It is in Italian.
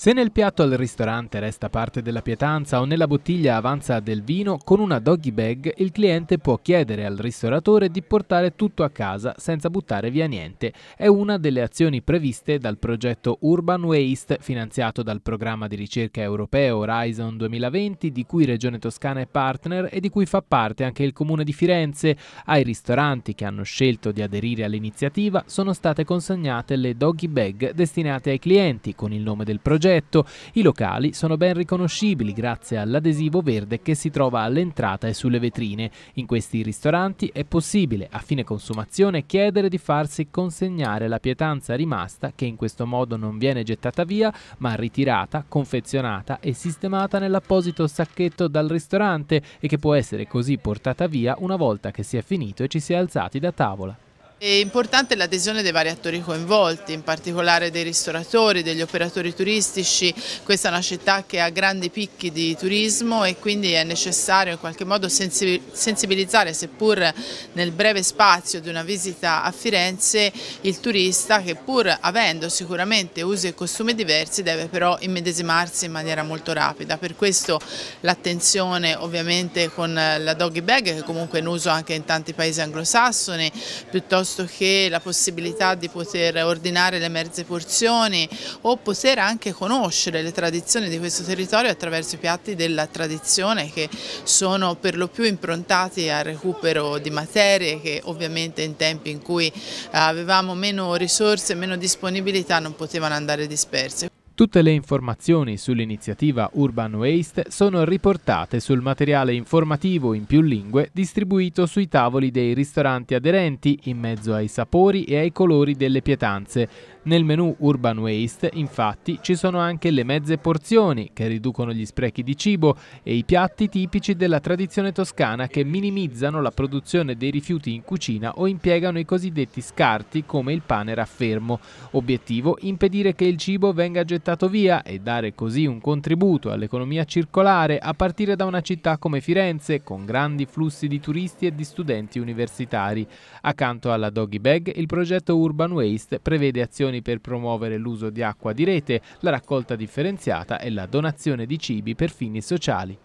Se nel piatto al ristorante resta parte della pietanza o nella bottiglia avanza del vino, con una doggy bag il cliente può chiedere al ristoratore di portare tutto a casa senza buttare via niente. È una delle azioni previste dal progetto Urban Waste finanziato dal programma di ricerca europeo Horizon 2020 di cui Regione Toscana è partner e di cui fa parte anche il Comune di Firenze. Ai ristoranti che hanno scelto di aderire all'iniziativa sono state consegnate le doggy bag destinate ai clienti con il nome del progetto. I locali sono ben riconoscibili grazie all'adesivo verde che si trova all'entrata e sulle vetrine. In questi ristoranti è possibile a fine consumazione chiedere di farsi consegnare la pietanza rimasta che in questo modo non viene gettata via ma ritirata, confezionata e sistemata nell'apposito sacchetto dal ristorante e che può essere così portata via una volta che si è finito e ci si è alzati da tavola. È importante l'adesione dei vari attori coinvolti, in particolare dei ristoratori, degli operatori turistici. Questa è una città che ha grandi picchi di turismo e quindi è necessario in qualche modo sensibilizzare, seppur nel breve spazio di una visita a Firenze, il turista che pur avendo sicuramente usi e costumi diversi deve però immedesimarsi in maniera molto rapida. Per questo l'attenzione ovviamente con la doggy bag che comunque è in uso anche in tanti paesi anglosassoni, piuttosto piuttosto che la possibilità di poter ordinare le mezze porzioni o poter anche conoscere le tradizioni di questo territorio attraverso i piatti della tradizione che sono per lo più improntati al recupero di materie che ovviamente in tempi in cui avevamo meno risorse meno disponibilità non potevano andare disperse. Tutte le informazioni sull'iniziativa Urban Waste sono riportate sul materiale informativo in più lingue distribuito sui tavoli dei ristoranti aderenti in mezzo ai sapori e ai colori delle pietanze. Nel menu Urban Waste, infatti, ci sono anche le mezze porzioni che riducono gli sprechi di cibo e i piatti tipici della tradizione toscana che minimizzano la produzione dei rifiuti in cucina o impiegano i cosiddetti scarti come il pane raffermo. Obiettivo impedire che il cibo venga gettato via e dare così un contributo all'economia circolare a partire da una città come Firenze con grandi flussi di turisti e di studenti universitari. Accanto alla Doggy Bag il progetto Urban Waste prevede azioni per promuovere l'uso di acqua di rete, la raccolta differenziata e la donazione di cibi per fini sociali.